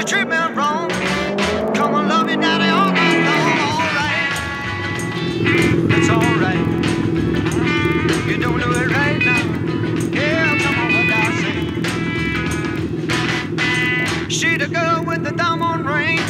you treat me wrong. Come on, love you now, they all get. Alright, it's alright. You don't do it right now. Yeah, come on, what I say. She the girl with the diamond ring.